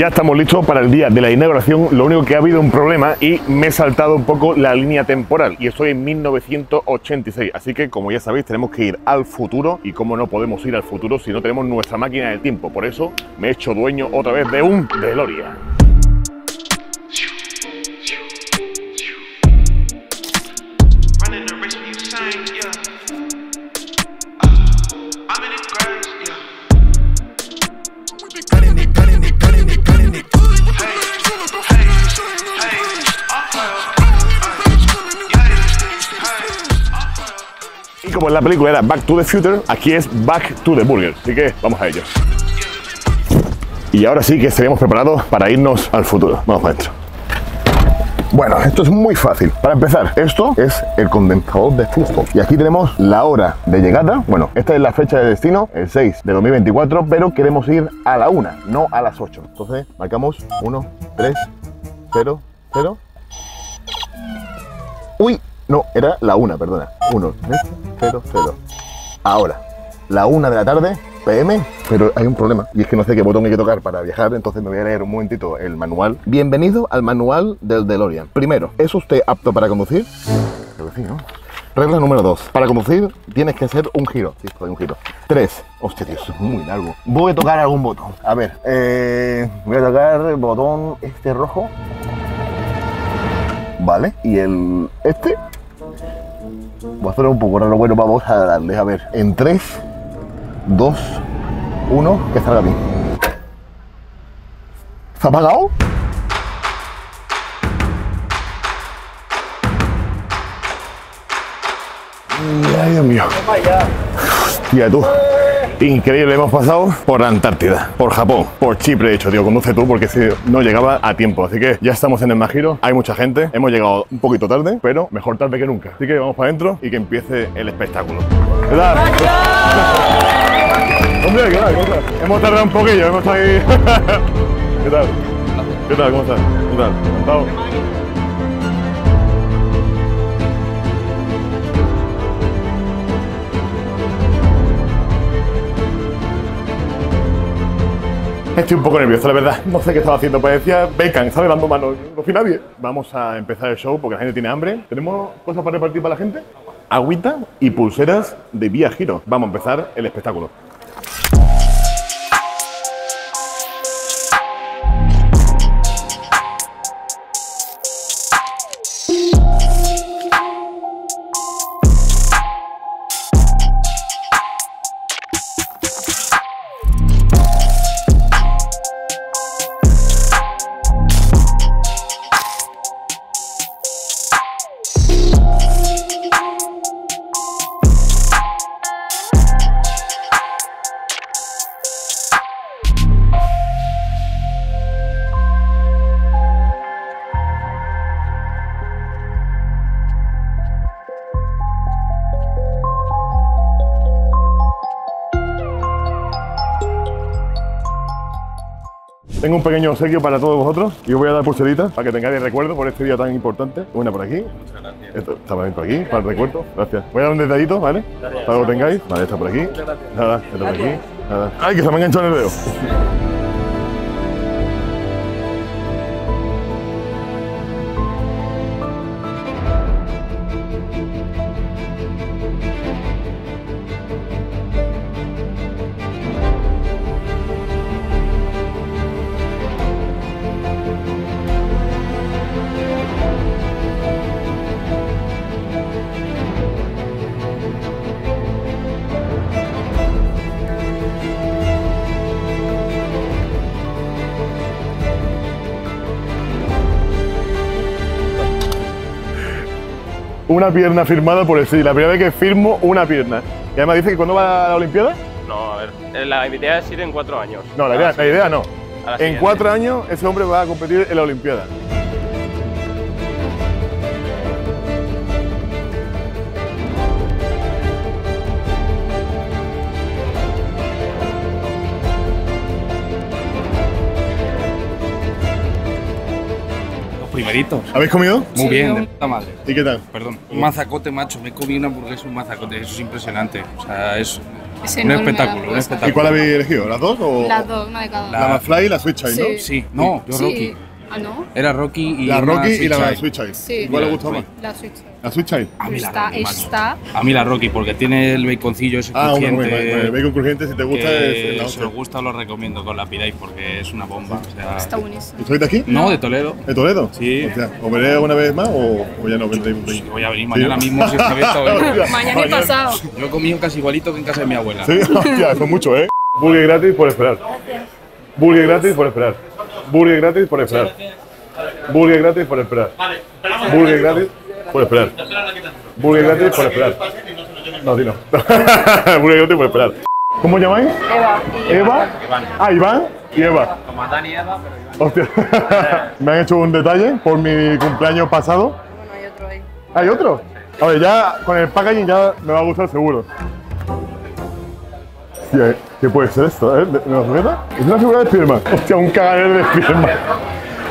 Ya estamos listos para el día de la inauguración, lo único que ha habido un problema y me he saltado un poco la línea temporal. Y estoy en 1986, así que como ya sabéis tenemos que ir al futuro. Y cómo no podemos ir al futuro si no tenemos nuestra máquina del tiempo, por eso me he hecho dueño otra vez de un DeLorean. Como en la película era Back to the Future, aquí es Back to the Burger, así que vamos a ello. Y ahora sí que estaríamos preparados para irnos al futuro. Vamos para adentro. Bueno, esto es muy fácil. Para empezar, esto es el condensador de flujo. Y aquí tenemos la hora de llegada. Bueno, esta es la fecha de destino, el 6 de 2024, pero queremos ir a la 1, no a las 8. Entonces, marcamos 1, 3, 0, 0. Uy, no, era la 1, perdona. 1, 3, 0, 0. Ahora, la 1 de la tarde, PM, pero hay un problema y es que no sé qué botón hay que tocar para viajar, entonces me voy a leer un momentito el manual. Bienvenido al manual del DeLorean. Primero, ¿es usted apto para conducir? Sí, ¿no? Regla número 2. Para conducir tienes que hacer un giro. Sí, un giro. 3. Hostia, tío, eso es muy largo. Voy a tocar algún botón. A ver, eh, voy a tocar el botón este rojo. Vale, y el este. Voy a hacer un poco raro. Bueno, vamos a darle. A ver, en 3, 2, 1, que salga bien. ¿Se ha apagado? Ay, Dios mío. Hostia, tú. Increíble, hemos pasado por Antártida, por Japón, por Chipre, de hecho, tío, conduce tú porque si no llegaba a tiempo. Así que ya estamos en el Magiro, hay mucha gente, hemos llegado un poquito tarde, pero mejor tarde que nunca. Así que vamos para adentro y que empiece el espectáculo. ¿Qué tal? Hombre, ¿qué tal? Hemos tardado un poquillo, hemos estado ahí. ¿Qué tal? ¿Qué tal? ¿Cómo estás? ¿Qué tal? ¿Encantado? Estoy un poco nervioso, la verdad. No sé qué estaba haciendo. Parecía Bacon, ¿sabes? Dando manos. No fui nadie. Vamos a empezar el show porque la gente tiene hambre. ¿Tenemos cosas para repartir para la gente? Agüita y pulseras de Vía Giro. Vamos a empezar el espectáculo. Tengo un pequeño obsequio para todos vosotros y os voy a dar pulseritas para que tengáis recuerdo por este día tan importante. Una por aquí. Muchas gracias. Está también por aquí, para el recuerdo. Gracias. Voy a dar un detallito, ¿vale? Para que lo tengáis. Vale, está por aquí. Nada, está por aquí. Nada. ¡Ay, que se me ha enganchado en el dedo! Una pierna firmada por el sí. La primera vez que firmo una pierna. Y además dice que cuando va a la Olimpiada. No, a ver, eh, la idea es ir en cuatro años. No, la idea, la idea no. En cuatro años ese hombre va a competir en la Olimpiada. ¿Habéis comido? Muy bien, de puta madre. ¿Y qué tal? Perdón. Un mazacote, macho. Me comí una hamburguesa, un mazacote. Eso es impresionante. O sea, es Es Un espectáculo, la un cosa. espectáculo. ¿Y cuál habéis elegido? ¿Las dos o...? Las dos, una de cada. La McFly y la Switch ¿no? Sí. Sí, no, yo Sí. Rocky. Ah, ¿no? Era Rocky y La una Rocky y la Child. Switch Child. Sí. ¿Cuál le gustó más? La Switch. La Switch Child. A mí la Está, Rocky, macho. está. A mí la Rocky, porque tiene el baconcillo ese Ah, bueno, crujiente. bueno, bueno, el bacon crujiente, si te gusta, que es la si os gusta, os lo recomiendo con la pidáis porque es una bomba. O sea, Está buenísimo. ¿Y sois de aquí? No, de Toledo. ¿De Toledo? Sí. O sea, ¿os veré alguna vez más o, o ya no vendréis un Sí, voy a venir mañana mismo si está abierto. Hostia, Mañana y pasado. Yo he comido casi igualito que en casa de mi abuela. Sí, hostia, son mucho, ¿eh? Burger gratis por esperar. Burger gratis por esperar. Burger gratis por esperar. Burger gratis por esperar. Burger gratis por esperar. Burger gratis por esperar. No, di no. Burger gratis por esperar. ¿Cómo llamáis? Eva. Eva. Ah, Iván y Eva. Como Adán y Eva, pero Hostia. Me han hecho un detalle por mi cumpleaños pasado. Bueno, hay otro ahí. ¿Hay otro? A ver, ya con el packaging ya me va a gustar seguro. Hostia, ¿qué puede ser esto? eh? ¿De- ¿De sujeta? Es una figura de Spiderman. Hostia, un cagadero de Spiderman.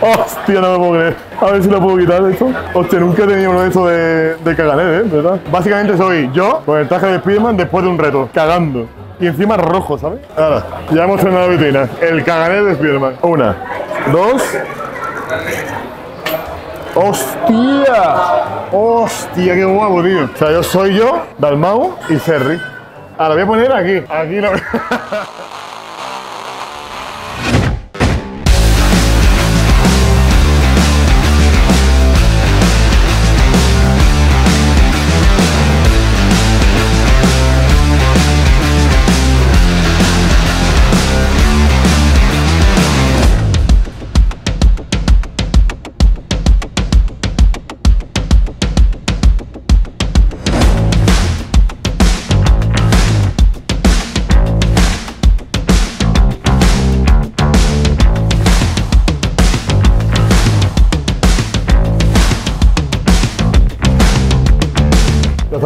Hostia, no me puedo creer. A ver si lo puedo quitar esto. Hostia, nunca he tenido uno de esos de, de ¿eh? ¿Verdad? Básicamente soy yo con el traje de Spiderman después de un reto, cagando. Y encima rojo, ¿sabes? Ahora, ya hemos terminado la vitrina. El caganer de Spiderman. Una, dos, ¡Hostia! ¡Hostia, qué guapo, tío! O sea, yo soy yo, Dalmau y Serri. Ahora voy a poner aquí. Aquí lo Lo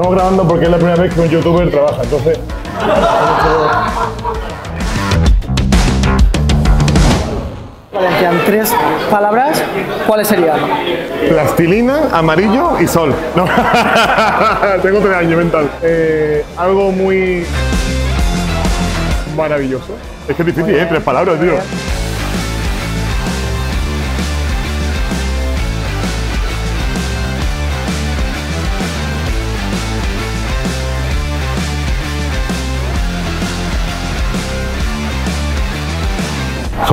estamos grabando porque es la primera vez que un youtuber trabaja, entonces. Valencian, tres palabras, ¿cuáles serían? Plastilina, amarillo y sol. No. Tengo tres años mental. Eh, algo muy. maravilloso. Es que es difícil, ¿eh? Tres palabras, tío.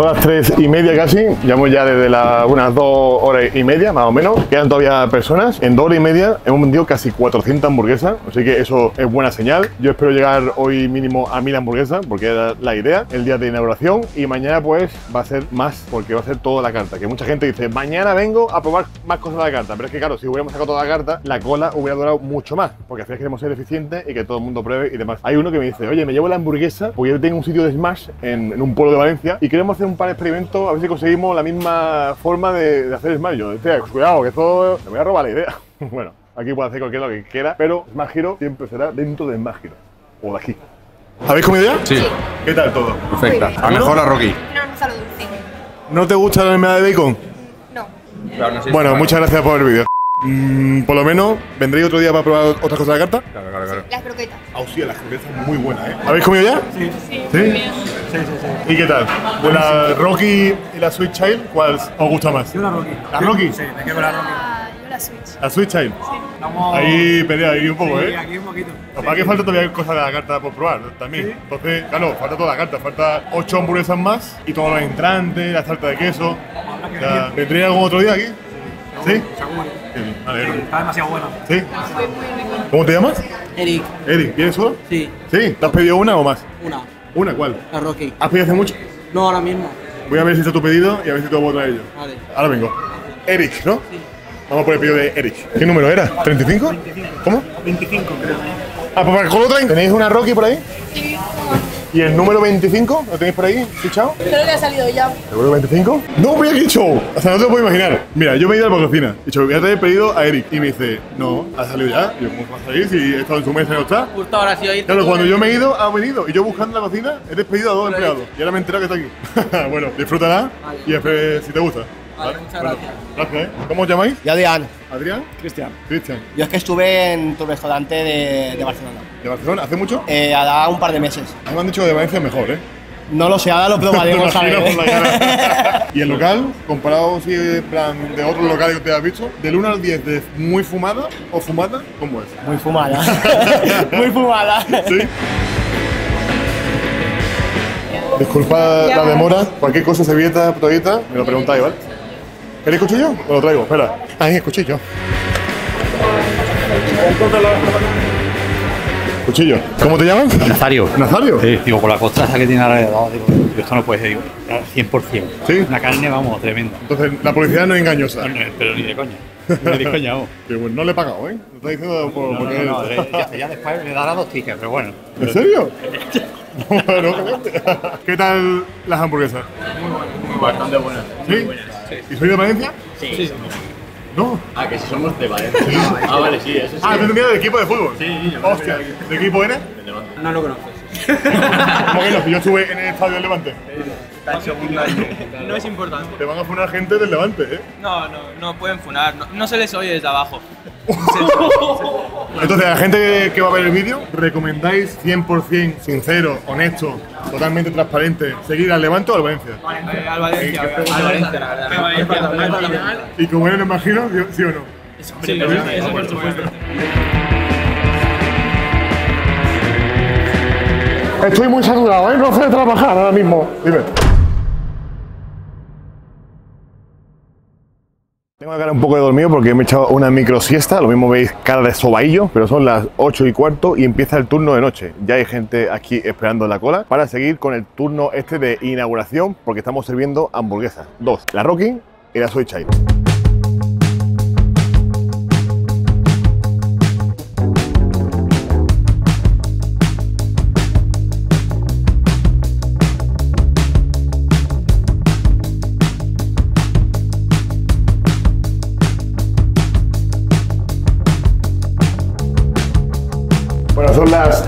Son las tres y media casi, llevamos ya desde las unas dos horas y media más o menos. Quedan todavía personas. En dos horas y media hemos vendido casi 400 hamburguesas, así que eso es buena señal. Yo espero llegar hoy mínimo a 1000 hamburguesas, porque era la idea, el día de inauguración. Y mañana pues va a ser más, porque va a ser toda la carta. Que mucha gente dice, mañana vengo a probar más cosas de la carta. Pero es que claro, si hubiéramos sacado toda la carta, la cola hubiera durado mucho más, porque al final queremos ser eficientes y que todo el mundo pruebe y demás. Hay uno que me dice, oye, me llevo la hamburguesa, porque yo tengo un sitio de Smash en, en un pueblo de Valencia y queremos hacer un par de experimentos a ver si conseguimos la misma forma de, de hacer Smash. Yo decía, cuidado, que esto me voy a robar la idea. bueno, aquí puedo hacer cualquier lo que quiera, pero Smash Hero siempre será dentro de Smash Hero. O de aquí. ¿Habéis comido ya? Sí, ¿Qué tal todo? perfecta. A mejor la Rocky. No, no dulce. ¿No te gusta la ensalada de bacon? No. Bueno, muchas gracias por el vídeo. Mm, por lo menos, ¿vendréis otro día para probar otras cosas de la carta? Claro, claro, claro. Las croquetas. Ah, sí, las croquetas son muy buenas, ¿eh? ¿Habéis comido ya? Sí. ¿Sí? Sí, sí, sí. ¿Y qué tal? ¿De la Rocky y la Sweet Child, cuál os gusta más? Yo la Rocky. ¿La Rocky? Sí, me quedo con la Rocky. Yo la Switch. ¿La Sweet Child? Vamos. Ahí pelea, ahí un poco, Sí, ¿eh? aquí un poquito. Capaz que falta todavía cosas de la carta por probar ¿no? también. Entonces, claro, falta toda la carta. Falta ocho hamburguesas más y todos los entrantes, la salta de queso. O sea, ¿Vendréis algún otro día aquí? ¿Sí? Seguro. Alegro. Está demasiado bueno. ¿Sí? ¿Cómo te llamas? Eric, Eric, ¿vienes solo? sí, ¿Sí? ¿Te has pedido una o más? una, ¿Una cuál? la Rocky. ¿Has pedido hace mucho? No, ahora mismo. Voy a ver si está tu pedido y a ver si te lo puedo traer yo. Vale. Ahora vengo. Eric, ¿no? Vamos por el pedido de Eric. ¿Qué número era? ¿35? ¿Cómo? 25, creo. Ah, pues con otra. ¿Tenéis una Rocky por ahí? ¿Y el número 25? ¿Lo tenéis por ahí fichado? Creo que ha salido ya. ¿El número 25? ¡No, mira qué show! O sea, no te lo puedo imaginar. Mira, yo me he ido a la cocina. He dicho, voy a traer pedido a Eric. Y me dice, no, ha salido ya. Y yo, ¿cómo va a salir si he estado en su mesa y no está? Justo ahora sí hoy. Claro, cuando yo me he ido, ha venido. Y yo buscando la cocina, he despedido a dos empleados. Y ahora me he enterado que está aquí. bueno, disfrútala y espero si te gusta. Vale, muchas Bueno, gracias. gracias, ¿eh? ¿Cómo os llamáis? Yo, Adrián, ¿Adrián? Cristian. Cristian. yo es que estuve en tu restaurante de, de Barcelona. ¿De Barcelona? ¿Hace mucho? Eh, hará un par de meses. A mí me han dicho que de Valencia es mejor, ¿eh? No lo sé, ahora lo probaremos a ver. y el local, comparado así, en plan, de otros locales que te has visto, del 1 al 10 de muy fumada o fumada, ¿cómo es? Muy fumada. Muy fumada. ¿Sí? Disculpa la demora, cualquier cosa, servilleta, toallita, me lo preguntáis, ¿vale? ¿Queréis cuchillo? Os lo traigo, espera. Ahí, el cuchillo. Cuchillo. ¿Cómo te llamas? Nazario. Nazario. Sí, digo, con la costraza que tiene alrededor, digo, esto no puede ser, digo, al 100%. Sí. Una carne, vamos, tremenda. Entonces, la publicidad no es engañosa. No, no, pero ni de coña. Ni de coña, vamos. Que bueno, no le he pagado, ¿eh? Lo está diciendo por, No, porque no, no, ya, ya después le dará dos tickets, pero bueno. ¿En serio? Bueno. ¿Qué tal las hamburguesas? Bastante buena. ¿Sí? ¿Y soy de Valencia? Sí. No. Ah, que si somos de Valencia. Ah, vale, sí, eso sí. Ah, te entendía del equipo de fútbol. Sí, yo Hostia, ¿de qué equipo eres? No lo conoces. ¿Cómo que no? Si yo estuve en el estadio del Levante. No es importante. Te van a funar gente del Levante, ¿eh? No, no, no pueden funar. No, no se les oye desde abajo. Entonces, a la gente que, va a ver el vídeo, ¿recomendáis 100% sincero, honesto, totalmente transparente, seguir al Levante o al Valencia? Al Valencia. Al Valencia, la verdad. Y como bueno, me imagino, ¿sí o no? Sí, eso por supuesto. Estoy muy saturado, ¿eh? No sé trabajar ahora mismo. Dime. Tengo la cara un poco de dormido porque me he echado una micro siesta. Lo mismo veis cara de sobaillo, pero son las 8 y cuarto y empieza el turno de noche. Ya hay gente aquí esperando la cola para seguir con el turno este de inauguración porque estamos sirviendo hamburguesas. Dos, la Rocky y la Soy Chai.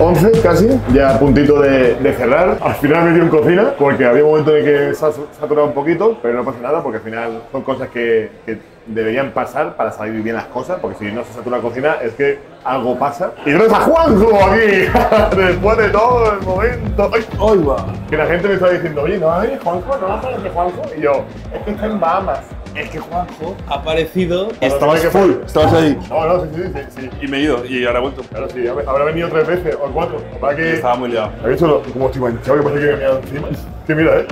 11 casi, ya a puntito de, de cerrar. Al final me dio en cocina, porque había un momento en que se ha saturado un poquito, pero no pasa nada, porque al final son cosas que, que deberían pasar para salir bien las cosas, porque si no se satura la cocina es que algo pasa. Y no está Juanjo aquí, después de todo el momento. ¡Ay! ¡Ay, va! Que la gente me está diciendo, oye, ¿no hay Juanjo? ¿No aparece Juanjo? Y yo, es que está en Bahamas. Es que Juanjo ha aparecido. Estaba que full, estabas ahí. No, no, sí, sí, sí. sí. Y me he ido, y ahora he vuelto. Claro, sí, hab- habrá venido tres veces o cuatro. Para que. Estaba muy liado. ¿Has visto lo- cómo estoy manchado? Que parece que me he encima. Que mira, eh.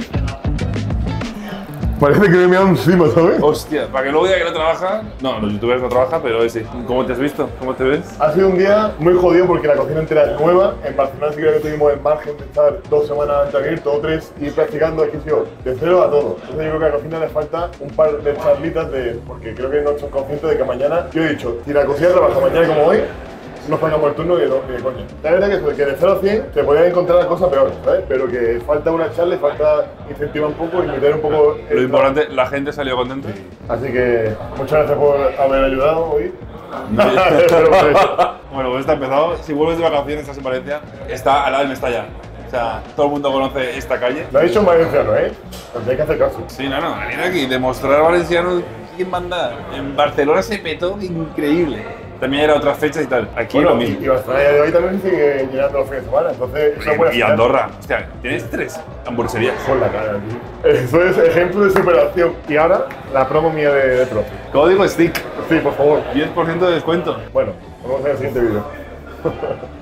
Parece que me meado encima, ¿sabes? Hostia, para que luego diga que no trabaja. No, los youtubers no trabajan, pero. ¿Cómo te has visto? ¿Cómo te ves? Ha sido un día muy jodido porque la cocina entera es nueva. En Barcelona sí creo que tuvimos el margen de estar dos semanas antes de abierto o tres y ir practicando aquí, de cero a todo. Entonces yo creo que a la cocina le falta un par de charlitas de... Porque creo que no son conscientes de que mañana... Yo he dicho, si la cocina trabaja mañana como hoy, no pagamos el turno de coña. La verdad que eso, que de 0 a 100 te podías encontrar cosas peores, ¿sabes? Pero que falta una charla y falta incentivar un poco y meter un poco... el Lo importante, la gente salió contenta. Así que muchas gracias por haber ayudado hoy. Eso. bueno, pues está empezado. Si vuelves de vacaciones, estás en Valencia, está al lado de Mestalla. O sea, todo el mundo conoce esta calle. Lo ha dicho en valenciano, ¿eh? Pues hay que hacer caso. Sí, no, no, venir aquí, demostrar valenciano quién manda. En Barcelona se petó increíble. También era otras fechas y tal. Aquí Bueno, lo mismo. y ya de hoy también sigue llenando los fines de semana, entonces eso Y. Andorra. Hostia, tienes tres hamburgueserías. Con la cara, tío. Eso es ejemplo de superación. Y ahora, la promo mía de, de profe. Código STICK. Sí, por favor. 10% de descuento. Bueno, vamos a ver el siguiente vídeo.